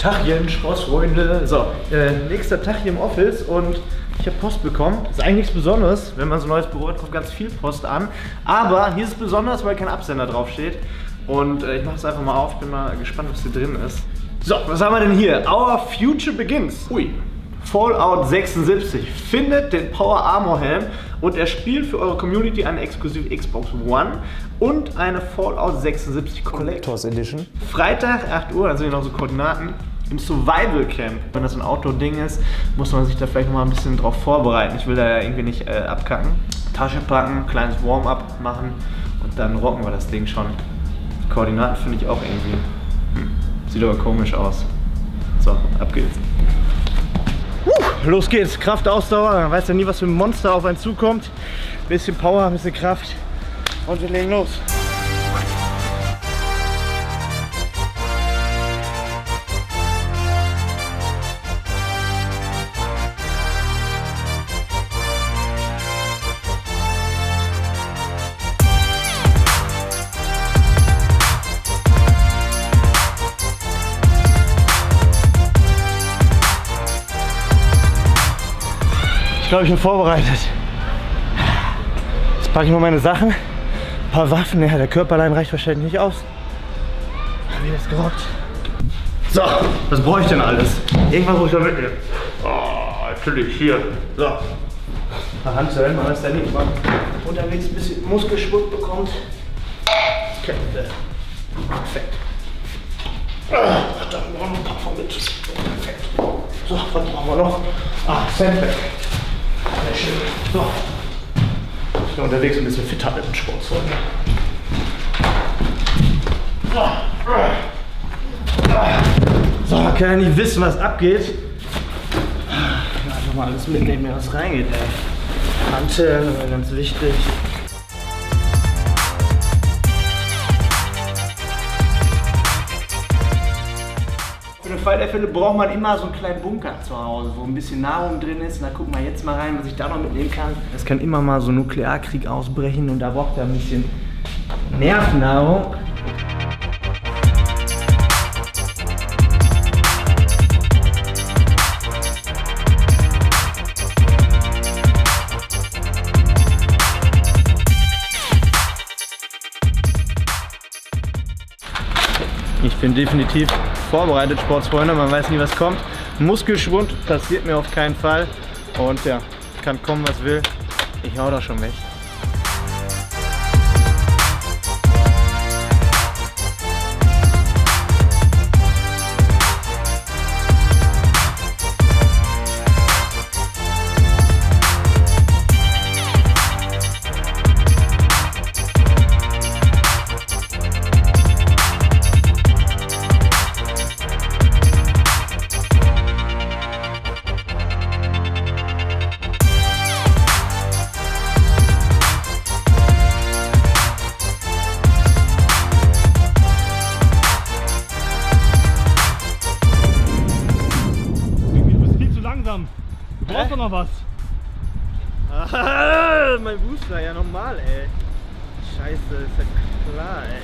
Tagchen, Sportsfreunde. So, äh, nächster Tag hier im Office und ich habe Post bekommen. Ist eigentlich nichts Besonderes. Wenn man so ein neues Büro hat, kommt ganz viel Post an. Aber hier ist es besonders, weil kein Absender draufsteht. Und äh, ich mache es einfach mal auf. Bin mal gespannt, was hier drin ist. So, was haben wir denn hier? Our Future Begins. Ui. Fallout 76 findet den Power Armor Helm und er spielt für eure Community eine exklusive Xbox One und eine Fallout 76 Collectors Edition. Freitag 8 Uhr, dann sind hier noch so Koordinaten im Survival Camp. Wenn das ein Outdoor-Ding ist, muss man sich da vielleicht noch mal ein bisschen drauf vorbereiten. Ich will da ja irgendwie nicht äh, abkacken. Tasche packen, kleines Warm-up machen und dann rocken wir das Ding schon. Die Koordinaten finde ich auch irgendwie. Hm. Sieht aber komisch aus. So, ab geht's. Los geht's, Kraft, Ausdauer, man weiß ja nie, was für ein Monster auf einen zukommt. Bisschen Power, bisschen Kraft und wir legen los. Glaube, ich bin vorbereitet. Jetzt packe ich mal meine Sachen. Ein paar Waffen. Ja, der Körper allein reicht wahrscheinlich nicht aus. Wie das gerockt. So, was brauche ich denn alles? Irgendwas muss ich da mitnehmen. Oh, natürlich hier. So. Ein paar Handzellen, man weiß ja nicht, man unterwegs ein bisschen Muskelschwund bekommt. Kette. Perfekt. Ah, da brauchen wir noch ein paar von mit. Perfekt. So, was brauchen wir noch? Ah, Sandbag. Schön. So. Ich bin unterwegs ein bisschen fitter mit dem Sportzeug. So, man kann ja nicht wissen, was abgeht. Einfach mal alles mitnehmen, was reingeht, ey. Hanteln, ganz wichtig. Für den Fall der Fälle braucht man immer so einen kleinen Bunker zu Hause, wo ein bisschen Nahrung drin ist. Und da gucken wir jetzt mal rein, was ich da noch mitnehmen kann. Es kann immer mal so Nuklearkrieg ausbrechen und da braucht er ein bisschen Nervennahrung. Ich bin definitiv vorbereitet, Sportsfreunde. Man weiß nie, was kommt. Muskelschwund passiert mir auf keinen Fall. Und ja, kann kommen, was will. Ich hau da schon weg. Noch was. Ah, mein Booster, ja normal, ey. Scheiße, ist ja klar, ey.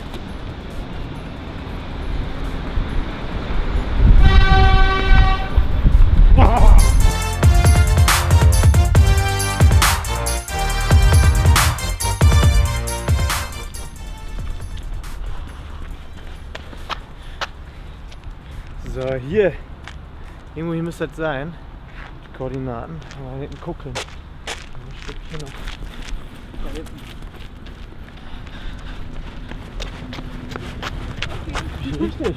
So, hier. Irgendwo hier müsste das sein. Koordinaten. Mal hinten gucken. Ein Stückchen noch. Da hinten. Richtig.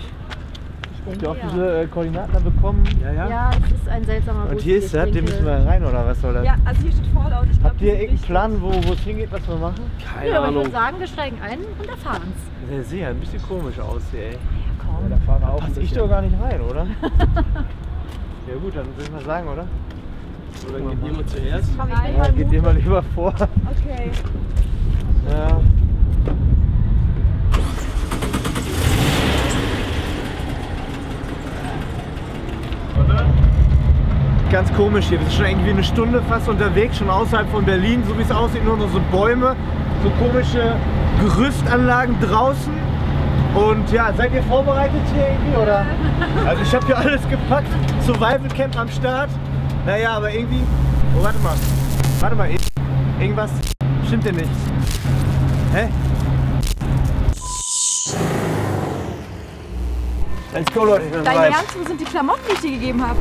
Habt ihr auch diese äh, Koordinaten da bekommen? Ja, ja. Ja, es ist ein seltsamer Und Bus, hier ist das, hier denke- müssen wir rein oder was soll das? Ja, also hier steht Fallout. Ich glaub, Habt ihr irgendeinen. Plan, wo es hingeht, was wir machen? Nö, aber ich würde sagen, wir steigen ein und erfahren's. Der sieht ja ein bisschen komisch aus hier, ey. Ja, komm. Da passe ich doch gar nicht rein, oder? ja gut, dann würde ich mal sagen, oder? Oder geht jemand zuerst? Nein. bin Ja, mal geht ihr mal lieber vor. Okay. Ja. Ganz komisch hier. Wir sind schon irgendwie eine Stunde fast unterwegs, schon außerhalb von Berlin, so wie es aussieht, nur noch so Bäume, so komische Gerüstanlagen draußen. Und ja, seid ihr vorbereitet hier irgendwie oder? Also ich habe hier alles gepackt. Survival Camp am Start. Naja, aber irgendwie. Oh, warte mal. Warte mal. Irgendwas stimmt denn nicht. Hä? Let's go, Leute. Ich bin Dein. Ernst, wo sind die Klamotten, die ich dir gegeben habe?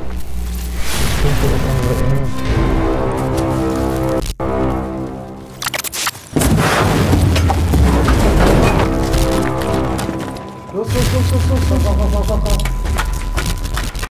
Los, los, los, los, los, los, los, los, los, los, los.